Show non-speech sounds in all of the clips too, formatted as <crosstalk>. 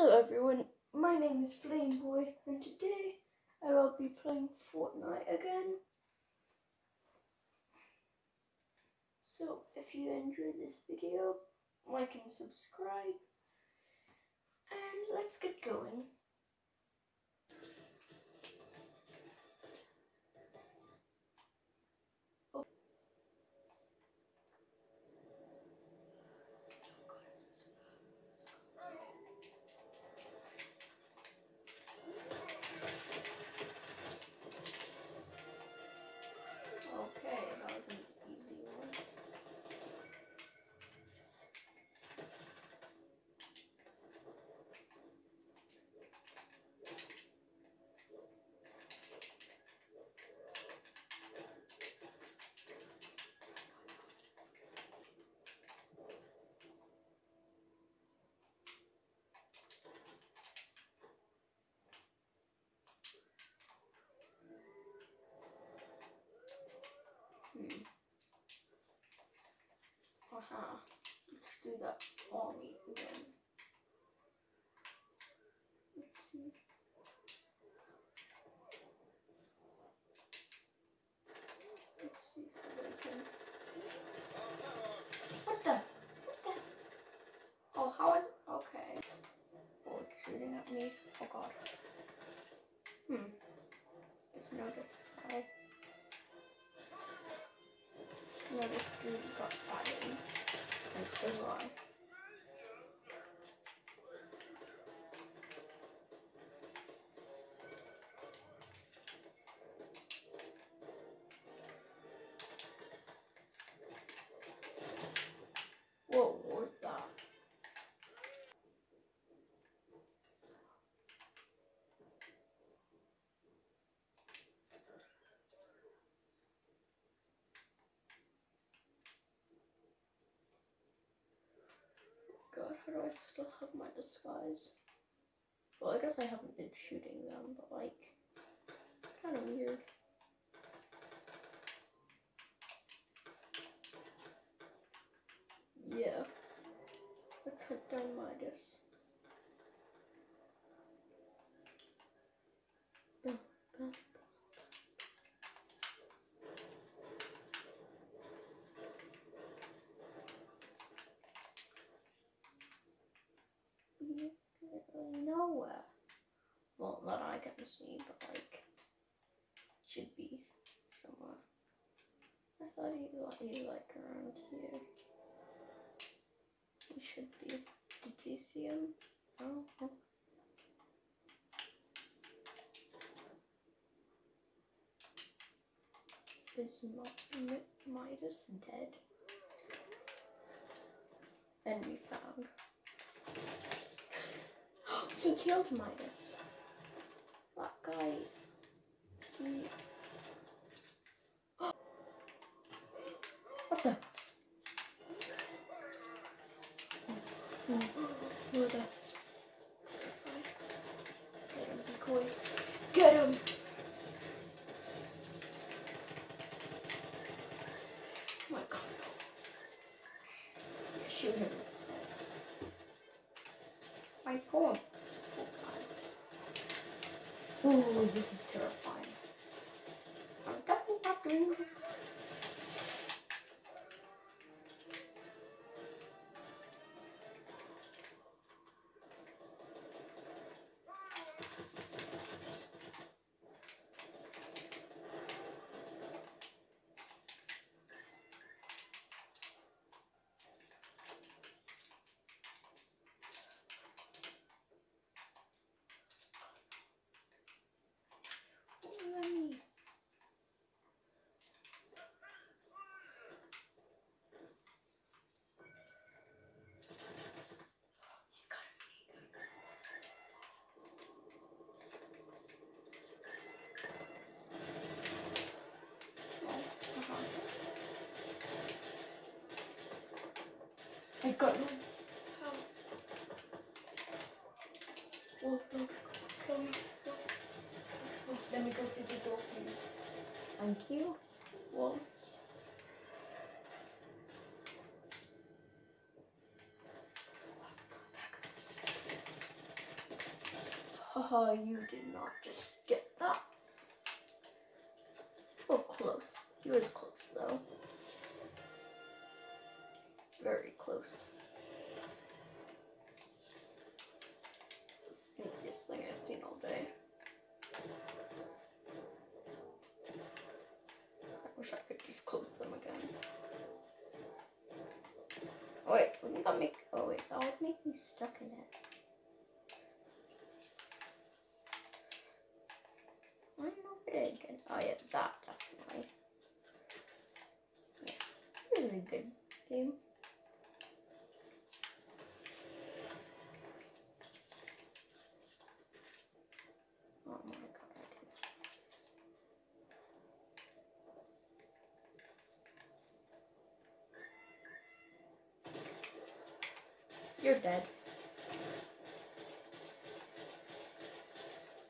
Hello everyone, my name is Flameboy and today I will be playing Fortnite again. So if you enjoyed this video, like and subscribe and let's get going. This dude got fired. And so how do I still have my disguise? Well, I guess I haven't been shooting them, but like, kind of weird. Yeah. Let's hunt down Midas. Nowhere. Well, that I can see, but like, should be somewhere. I thought he he like around here. He should be. Did you see him? Oh. Is Mi- Mi- Midas dead? And we found. He killed Midas. That guy. He. what the? Oh, oh, that's. Get him, decoy. Get him! Oh my god. Shoot him. My phone. Oh. This is terrifying. I got him. How? Oh, no. Kill me. Oh, Let me go through the door, please. Thank you. Well. Haha, oh, you did not just get that. Oh, close. He was close, seen all day. I wish I could just close them again. Oh, wait, wouldn't that make... Oh, wait, that would make me stuck in it. I'm not big. Oh, yeah, that You're dead.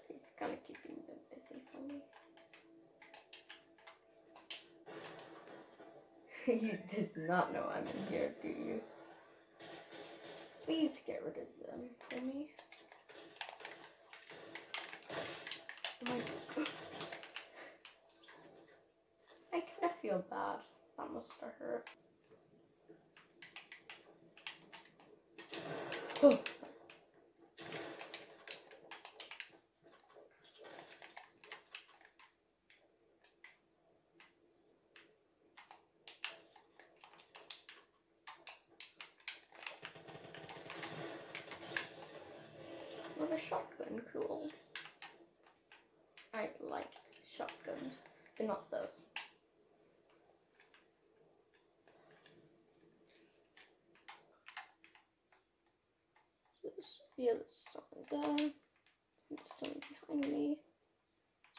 He's kind of keeping them busy for me. <laughs> you does not know I'm in here, do you? Please get rid of them for me. Oh my god. <sighs> I kind of feel bad. That must have hurt. Oh. With a shotgun, cool. I like shotguns, but not those. There's, yeah, there's someone there. There's someone behind me.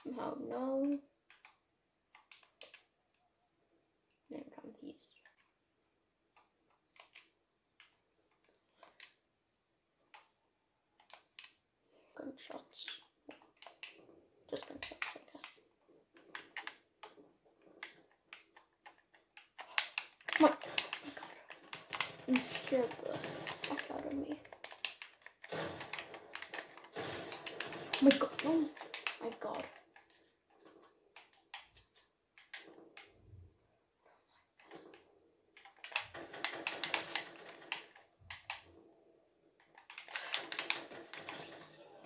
Somehow no. I'm confused. Gunshots. Just gunshots, I guess. My, oh my god. You scared the heck out of me. Oh my god, no. Oh my god.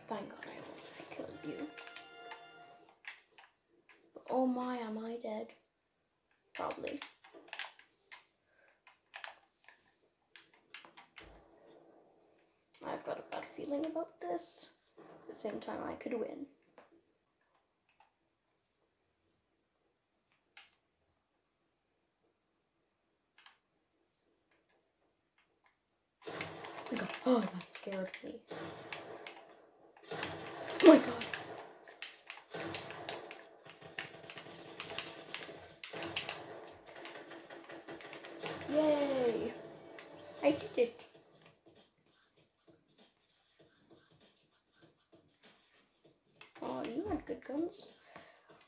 Thank god I, I killed you. But oh my, am I dead? Probably. I've got a bad feeling about this. The same time, I could win. Oh my god. <gasps> Oh, that scared me. Oh my god. Guns.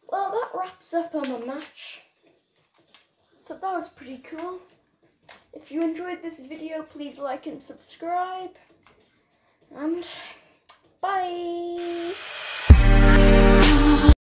Well, that wraps up on a match. So that was pretty cool. If you enjoyed this video, please like and subscribe. And bye!